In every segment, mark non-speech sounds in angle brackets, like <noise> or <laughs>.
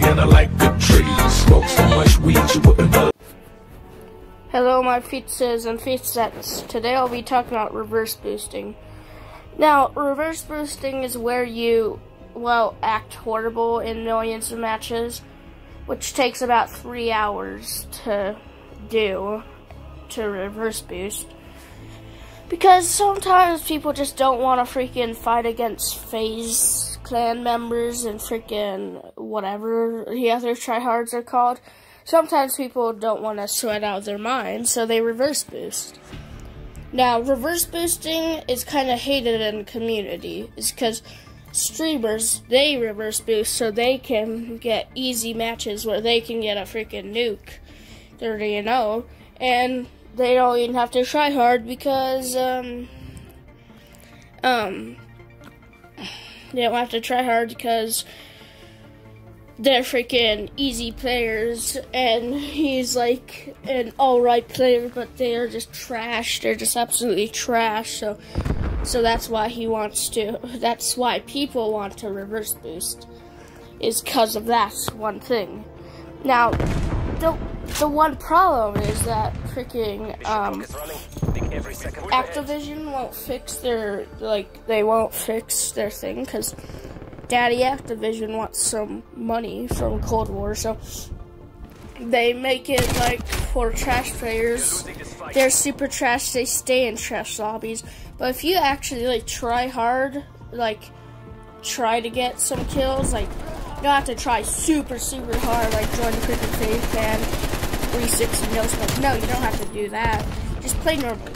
like good trees. Smoke so much weed you wouldn't believe. Hello, my pizzas and pizzettes. Today I'll be talking about reverse boosting. Now, reverse boosting is where you, well, act horrible in millions of matches, which takes about three hours to do to reverse boost. Because sometimes people just don't want to freaking fight against FaZe clan members and freaking whatever the other tryhards are called. Sometimes people don't want to sweat out their minds, so they reverse boost. Now, reverse boosting is kind of hated in the community. Is because streamers, they reverse boost so they can get easy matches where they can get a freaking nuke. 30 and 0. And they don't even have to try hard because, um, um, they don't have to try hard because they're freaking easy players and he's like an alright player but they are just trash. They're just absolutely trash. So so that's why he wants to that's why people want to reverse boost is because of that one thing. Now the the one problem is that freaking um, Activision won't fix their like they won't fix their thing because Daddy Activision wants some money from Cold War, so they make it like for trash players. They're super trash. They stay in trash lobbies. But if you actually like try hard, like try to get some kills, like you don't have to try super super hard, like join the freaking FaZe clan, 360 no smoke. No, you don't have to do that. Just play normally.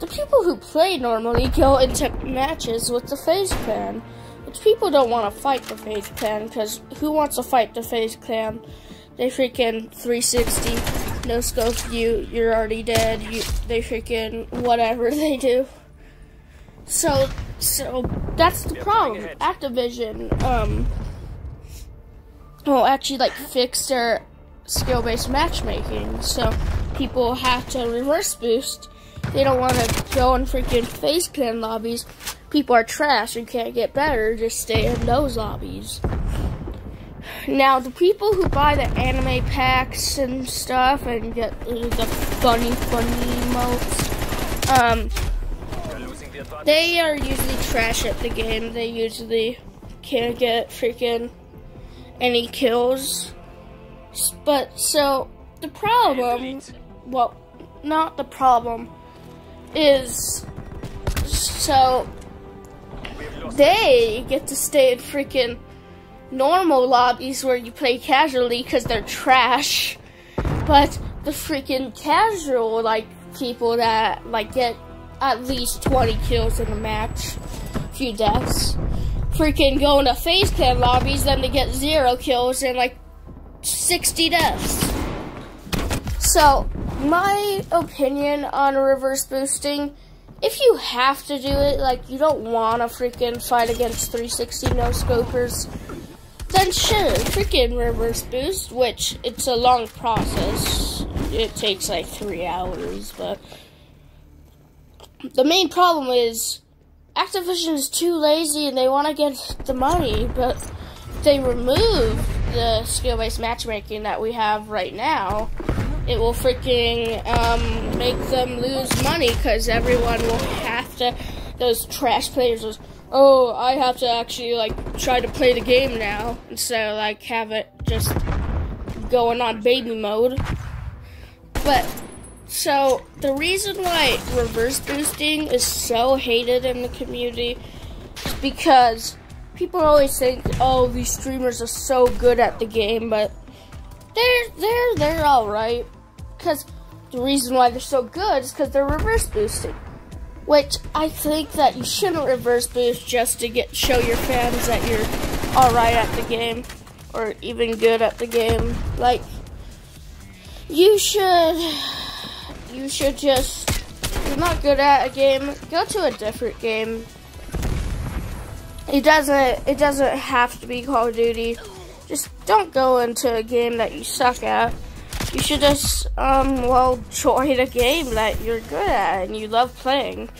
The people who play normally go into matches with the FaZe clan. Which people don't want to fight the FaZe clan, because who wants to fight the FaZe clan? They freaking 360, no scope you, you're already dead, you, they freaking whatever <laughs> they do. So, so, that's the problem. Activision, um, will actually, like, fixed their skill-based matchmaking, so people have to reverse boost. They don't want to go in freaking FaZe clan lobbies people are trash and can't get better, just stay in those lobbies. Now, the people who buy the anime packs and stuff and get the funny, funny emotes, um, they are usually trash at the game. They usually can't get freaking any kills. But, so, the problem, well, not the problem, is, so, they get to stay in freaking normal lobbies where you play casually because they're trash. But the freaking casual, like, people that, like, get at least 20 kills in a match, few deaths, freaking go into FaZe clan lobbies, then they get zero kills and, like, 60 deaths. So, my opinion on reverse boosting if you have to do it, like you don't want to freaking fight against 360 no scopers, then sure, freaking reverse boost, which it's a long process. It takes like three hours, but the main problem is Activision is too lazy and they want to get the money, but they remove the skill-based matchmaking that we have right now it will freaking um, make them lose money because everyone will have to. Those trash players oh, I have to actually like try to play the game now instead of like have it just going on baby mode. But so the reason why reverse boosting is so hated in the community is because people always think, oh, these streamers are so good at the game, but they're they're they're all right because the reason why they're so good is because they're reverse boosting. Which I think that you shouldn't reverse boost just to get show your fans that you're alright at the game or even good at the game. Like you should you should just if you're not good at a game, go to a different game. It doesn't it doesn't have to be Call of Duty. Just don't go into a game that you suck at you should just, um, well, join a game that you're good at and you love playing.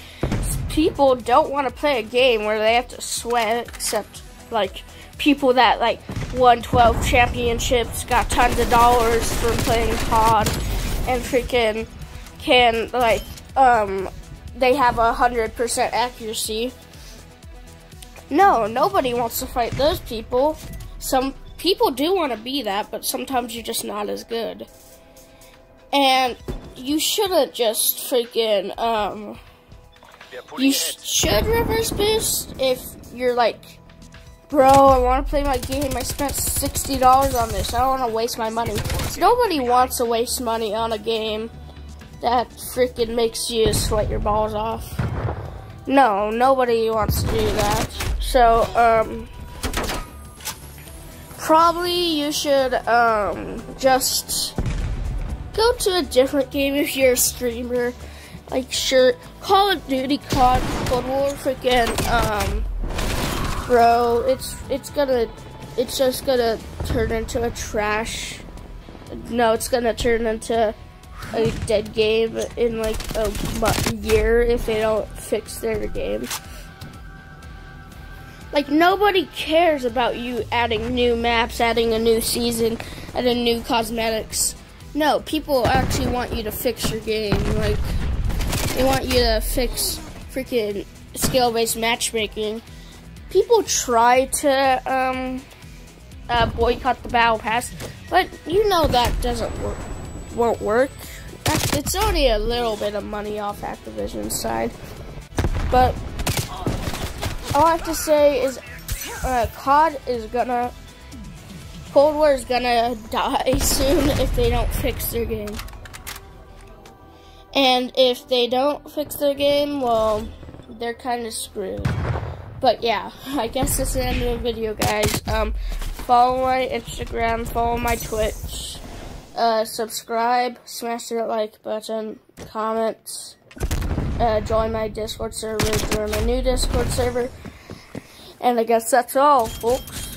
People don't want to play a game where they have to sweat, except Like people that like won 12 championships, got tons of dollars from playing COD, and freaking can like um they have a hundred percent accuracy. No, nobody wants to fight those people. Some people do want to be that, but sometimes you're just not as good. And you shouldn't just freaking um you sh- should reverse boost if you're like bro i want to play my game. I spent $60 on this. I don't want to waste my money. Nobody wants to waste money on a game that freaking makes you sweat your balls off. No nobody wants to do that so um probably you should um just go to a different game if you're a streamer. Like sure Call of Duty COD Cold War freaking um bro it's it's gonna it's just gonna turn into a trash no it's gonna turn into a dead game in like a year if they don't fix their game like nobody cares about you adding new maps adding a new season adding new cosmetics no people actually want you to fix your game like they want you to fix freaking skill-based matchmaking. People try to um, uh, boycott the battle pass, but you know that doesn't work. Won't work. It's only a little bit of money off Activision's side, but all I have to say is, uh, COD is gonna, Cold War is gonna <laughs> die soon if they don't fix their game. And if they don't fix their game, well, they're kind of screwed. But yeah, <laughs> I guess this is the end of the video, guys. Um, follow my Instagram, follow my Twitch, uh, subscribe, smash that like button, comments, uh, join my Discord server, join my new Discord server. And I guess that's all, folks.